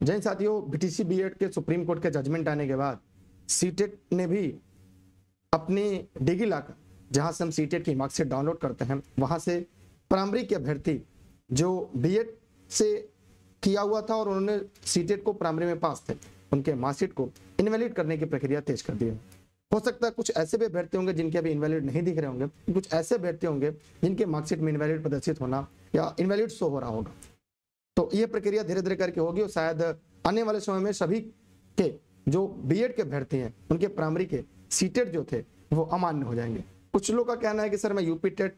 जैन साथियों BTC BEd के supreme court के जजमेंट आने के बाद सीटेट ने भी अपनी डिगी लाकर जहाँ से हम सीटेट की मार्कशीट डाउनलोड करते हैं वहाँ से प्राइमरी के अभ्यर्थी जो बीएड से किया हुआ था और उन्होंने सीटेट को प्राइमरी में पास थे उनके मार्कशीट को इनवैलिड करने की प्रक्रिया तेज कर दी है हो सकता है कुछ ऐसे भी अभ्यर्थी होंगे जिनके अभी इनवैलिड नहीं दिख रहे होंगे कुछ ऐसे अभ्यर्थी होंगे जिनके मार्कशीट में इनवैलिड प्रदर्शित होना या इनवैलिड शो हो रहा होगा तो ये प्रक्रिया धीरे धीरे करके होगी और शायद आने वाले समय में सभी के जो बीएड के अभ्यर्थी हैं, उनके प्राइमरी के सीटेट जो थे, वो अमान्य हो जाएँगे। कुछ लोग का कहना है कि सर मैं यूपी टेट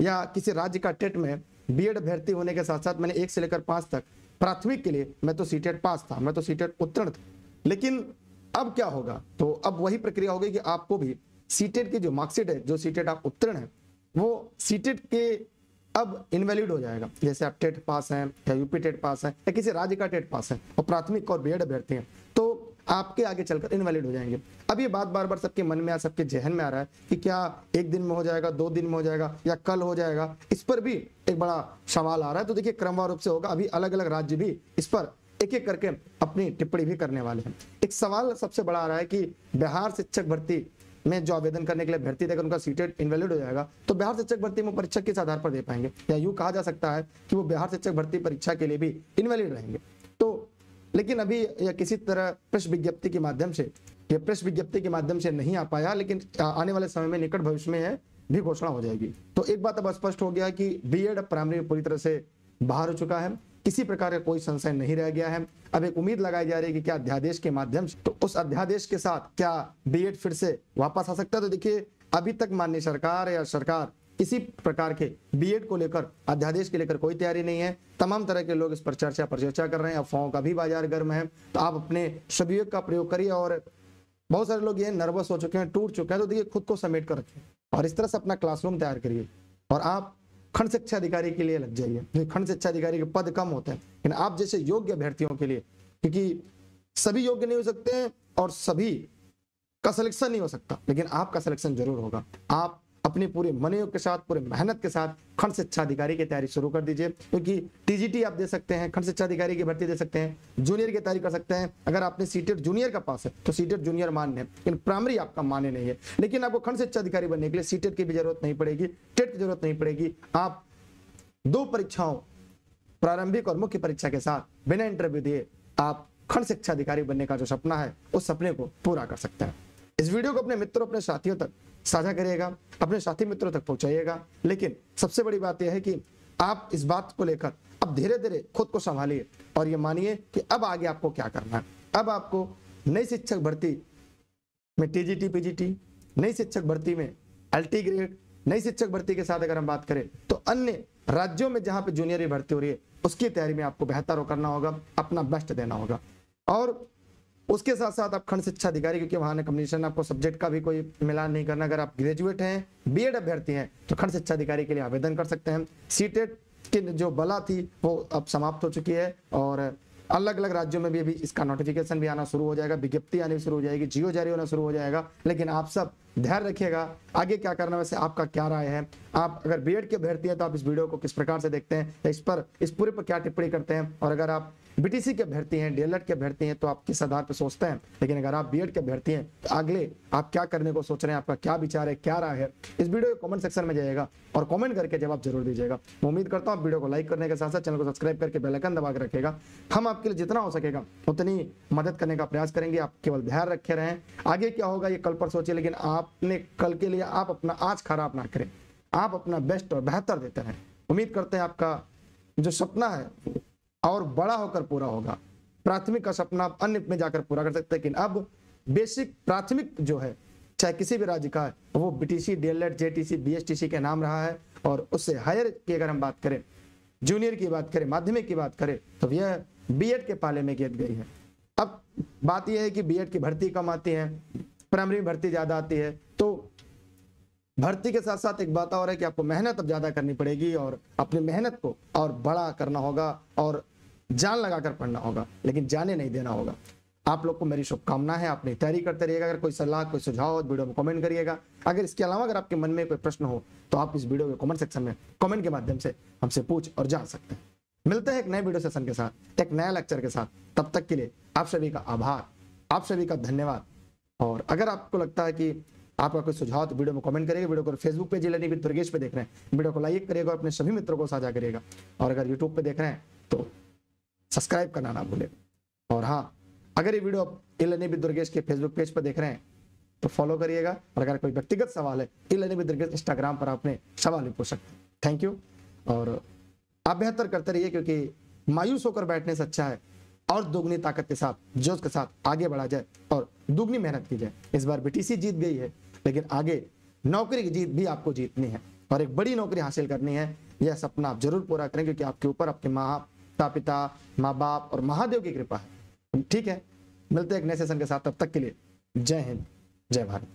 या किसी राज्य का टेट में बीएड अभ्यर्थी होने के साथ साथ मैंने एक से लेकर पाँच तक प्राथमिक के लिए मैं तो सीटेट पास था, मैं तो सीटेट उत्तीर्ण था। लेकिन अब क्या होगा? तो अब वही प्रक्रिया होगी कि आपको भी सीटेट की जो मार्कशीट है, जो सीटेट आप उत्तीर्ण है, वो सीटेट के अब इनवैलिड हो जाएगा। जैसे आप टेट पास हैं या यूपी टेट पास हैं या किसी राज्य का टेट पास है और प्राथमिक और बीएड अभ्यर्थी हैं तो आपके आगे चलकर इनवैलिड हो जाएँगे। अब ये बात बार बार सबके मन में आ, सबके जहन में आ रहा है कि क्या एक दिन में हो जाएगा, दो दिन में हो जाएगा या कल हो जाएगा, इस पर भी एक बड़ा सवाल आ रहा है। तो देखिए, क्रमवार रूप से होगा। अभी अलग अलग राज्य भी इस पर एक एक करके अपनी टिप्पणी भी करने वाले हैं। एक सवाल सबसे बड़ा आ रहा है कि बिहार शिक्षक भर्ती में जो आवेदन करने के लिए अभ्यर्थी थे उनका सीटेड इनवैलिड हो जाएगा तो बिहार शिक्षक भर्ती में परीक्षा किस आधार पर दे पाएँगे? या यूँ कहा जा सकता है कि वो बिहार शिक्षक भर्ती परीक्षा के लिए भी इनवैलिड रहेंगे। तो लेकिन अभी यह किसी तरह प्रेस विज्ञप्ति के माध्यम से ये प्रेस विज्ञप्ति के माध्यम से नहीं आ पाया, लेकिन आने वाले समय में निकट भविष्य में भी घोषणा हो जाएगी। तो एक बात अब स्पष्ट हो गया कि बीएड प्राइमरी पूरी तरह से बाहर हो चुका है। किसी प्रकार का कोई संशय नहीं रह गया है। अब एक उम्मीद लगाई जा रही है कि क्या अध्यादेश के माध्यम से तो उस अध्यादेश के साथ क्या बीएड फिर से वापस आ सकता है? तो देखिए, अभी तक माननीय सरकार या सरकार किसी प्रकार के बीएड को लेकर, अध्यादेश के लेकर कोई तैयारी नहीं है। तमाम तरह के लोग इस पर चर्चा पर चर्चा कर रहे हैं। अफवाहों का भी बाज़ार गर्म है। तो आप अपने सभी का प्रयोग करिए और बहुत सारे लोग ये नर्वस हो चुके हैं, टूट चुके हैं। तो देखिए, खुद को समेट कर रखें और इस तरह से अपना क्लासरूम तैयार करिए। और आप खंड शिक्षा अधिकारी के लिए लग जाइए। खंड शिक्षा अधिकारी के पद कम होते हैं, लेकिन आप जैसे योग्य अभ्यर्थियों के लिए, क्योंकि सभी योग्य नहीं हो सकते हैं और सभी का सिलेक्शन नहीं हो सकता, लेकिन आपका सिलेक्शन ज़रूर होगा। आप अपनी पूरे मनोयोग के साथ, पूरे मेहनत के साथ खंड शिक्षा अधिकारी की तैयारी शुरू कर दीजिए। क्योंकि टीजीटी आप दे सकते हैं, खंड शिक्षा अधिकारी की भर्ती दे सकते हैं, जूनियर की तैयारी कर सकते हैं। अगर आपने सीटेट जूनियर का पास है तो सीटेट जूनियर मान्य है, लेकिन प्राइमरी आपका मान्य नहीं है। लेकिन आपको खंड शिक्षा अधिकारी बनने के लिए सीटेट की भी ज़रूरत नहीं पड़ेगी, टेट की ज़रूरत नहीं पड़ेगी। आप दो परीक्षाओं, प्रारंभिक और मुख्य परीक्षा के साथ बिना इंटरव्यू दिए आप खंड शिक्षा अधिकारी बनने का जो सपना है, उस सपने को पूरा कर सकते हैं। इस वीडियो को अपने मित्रों, अपने साथियों तक साझा करिएगा, अपने साथी मित्रों तक पहुंचाइएगा। लेकिन सबसे बड़ी बात यह है कि आप इस बात को लेकर अब धीरे धीरे खुद को संभालिए और ये मानिए कि अब आगे आपको क्या करना है। अब आपको नई शिक्षक भर्ती में टीजीटी पीजीटी नई शिक्षक भर्ती में एलटी ग्रेड नई शिक्षक भर्ती के साथ अगर हम बात करें तो अन्य राज्यों में जहाँ पे जूनियर भर्ती हो रही है, उसकी तैयारी में आपको बेहतर करना होगा, अपना बेस्ट देना होगा। और उसके साथ साथ आप खंड शिक्षा अधिकारी, क्योंकि वहाँ कम्युनिकेशन आपको सब्जेक्ट का भी कोई मिलान नहीं करना। अगर आप ग्रेजुएट हैं बीएड अभ्यर्थी हैं तो खंड शिक्षा अधिकारी के लिए आवेदन कर सकते हैं सीटेट की जो बला थी, वो अब समाप्त हो चुकी है और अलग अलग राज्यों में भी अभी इसका नोटिफिकेशन भी आना शुरू हो जाएगा। विज्ञप्ति आनी शुरू हो जाएगी, जियो जारी होना शुरू हो जाएगा। लेकिन आप सब ध्यान रखिएगा, आगे क्या करना वैसे आपका क्या राय है? आप अगर बीएड के अभ्यर्थी हैं तो आप इस वीडियो को किस प्रकार से देखते हैं, इस पर, इस पूरे पर क्या टिप्पणी करते हैं? और अगर आप बीटीसी के अभ्यर्थी हैं डीएलएड के अभ्यर्थी हैं तो आप किस आधार पर सोचते हैं? लेकिन अगर आप बीएड के अभ्यर्थी हैं तो अगले आप क्या करने को सोच रहे हैं? आपका क्या विचार है? क्या राय है? इस वीडियो के कमेंट सेक्शन में जाएगा और कमेंट करके जवाब ज़रूर दीजिएगा। मैं उम्मीद करता हूँ वीडियो को लाइक करने के साथ साथ चैनल को सब्सक्राइब करके बेलकन दबा कर रखेगा हम आपके लिए जितना हो सकेगा, उतनी मदद करने का प्रयास करेंगे। आप केवल ध्यान रखे रहें। आगे क्या होगा, ये कल पर सोचिए लेकिन आपने कल के लिए आप अपना आज खराब ना करें। आप अपना बेस्ट और बेहतर देते रहें। उम्मीद करते हैं आपका जो सपना है और बड़ा होकर पूरा होगा। प्राथमिक का सपना आप अन्य में जाकर पूरा कर सकते हैं, लेकिन अब बेसिक प्राथमिक जो है, चाहे किसी भी राज्य का है, वो बीटीसी डीएलएड जेटीसी बीएसटीसी के नाम रहा है, और उससे हायर की अगर हम बात करें जूनियर की बात करें, माध्यमिक की बात करें तो यह बीएड के पाले में गिर गई है। अब बात यह है कि बीएड की भर्ती कम आती है प्राइमरी भर्ती ज़्यादा आती है तो भर्ती के साथ साथ एक बात और है कि आपको मेहनत अब ज़्यादा करनी पड़ेगी और अपनी मेहनत को और बड़ा करना होगा, और जान लगाकर पढ़ना होगा, लेकिन जाने नहीं देना होगा। आप लोग को मेरी शुभकामना है, अपनी तैयारी करते रहिएगा। अगर कोई सलाह, कोई सुझाव वीडियो में कमेंट करिएगा। अगर इसके अलावा अगर आपके मन में कोई प्रश्न हो तो आप इस वीडियो के कमेंट सेक्शन में कमेंट के माध्यम से हमसे पूछ और जान सकते हैं। मिलते हैं एक नए वीडियो सेशन के साथ, एक नया लेक्चर के साथ। तब तक के लिए आप सभी का आभार, आप सभी का धन्यवाद। और अगर आपको लगता है कि आपका कोई सुझाव तो वीडियो में कमेंट करिएगा, वीडियो को फेसबुक पे, जिला दुर्गेश पे देख रहे हैं। वीडियो को लाइक करिएगा और अपने सभी मित्रों को साझा करिएगा। और अगर यूट्यूब पे देख रहे हैं तो सब्सक्राइब करना ना भूलें। और हाँ अगर ये वीडियो आप इलनी विद दुर्गेश के फेसबुक पेज पर देख रहे हैं तो फॉलो करिएगा। और अगर कोई व्यक्तिगत सवाल है, इलनी विद दुर्गेश इंस्टाग्राम पर आपने सवाल भी पूछ सकते हैं। थैंक यू और आप बेहतर करते रहिए क्योंकि मायूस होकर बैठने से अच्छा है और दुगनी ताकत के साथ, जोश के साथ आगे बढ़ा जाए और दोगुनी मेहनत की जाए। इस बार बीटीसी जीत गई है, लेकिन आगे नौकरी की जीत भी आपको जीतनी है और एक बड़ी नौकरी हासिल करनी है। यह सपना आप ज़रूर पूरा करें क्योंकि आपके ऊपर, आपके माता पिता माँ बाप और महादेव की कृपा है। ठीक है? मिलते हैं एक नए सेशन के साथ, तब तक के लिए जय हिंद, जय भारत।